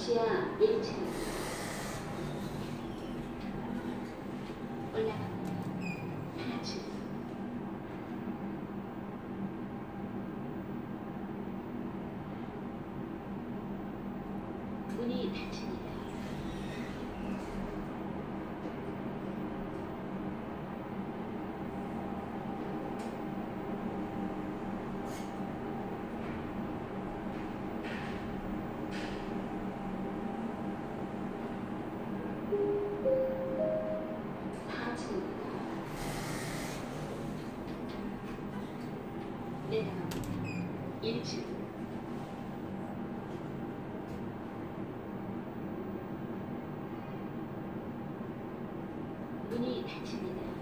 지하 1층 올라갑니다. 4층 문이 닫힙니다. 내려갑니다. 1층 문이 닫힙니다.